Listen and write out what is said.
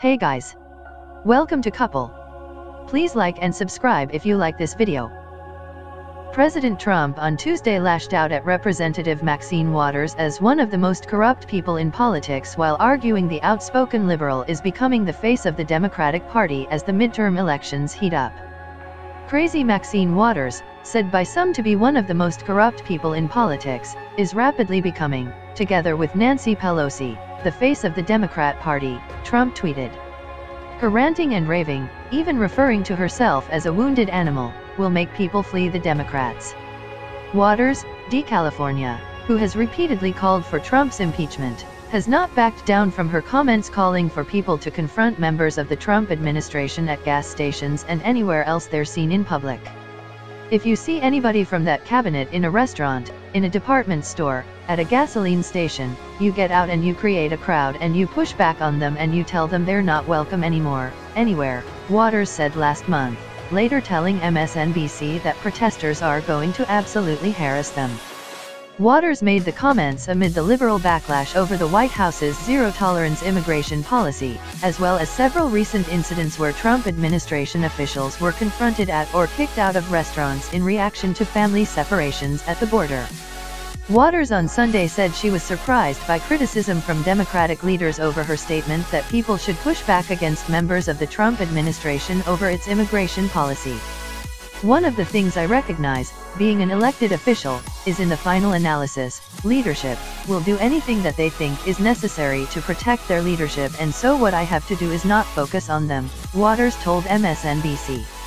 Hey guys. Welcome to Cupple. Please like and subscribe if you like this video. President Trump on Tuesday lashed out at Representative Maxine Waters as one of the most corrupt people in politics while arguing the outspoken liberal is becoming the face of the Democratic Party as the midterm elections heat up. Crazy Maxine Waters, said by some to be one of the most corrupt people in politics, is rapidly becoming, together with Nancy Pelosi, the face of the Democrat Party, Trump tweeted. Her ranting and raving, even referring to herself as a wounded animal, will make people flee the Democrats. Waters, D. California, who has repeatedly called for Trump's impeachment, has not backed down from her comments calling for people to confront members of the Trump administration at gas stations and anywhere else they're seen in public. If you see anybody from that cabinet in a restaurant, in a department store, at a gasoline station, you get out and you create a crowd and you push back on them and you tell them they're not welcome anymore, anywhere, Waters said last month, later telling MSNBC that protesters are going to absolutely harass them. Waters made the comments amid the liberal backlash over the White House's zero-tolerance immigration policy, as well as several recent incidents where Trump administration officials were confronted at or kicked out of restaurants in reaction to family separations at the border. Waters on Sunday said she was surprised by criticism from Democratic leaders over her statement that people should push back against members of the Trump administration over its immigration policy. One of the things I recognize, being an elected official, is in the final analysis, leadership will do anything that they think is necessary to protect their leadership and so what I have to do is not focus on them, Waters told MSNBC.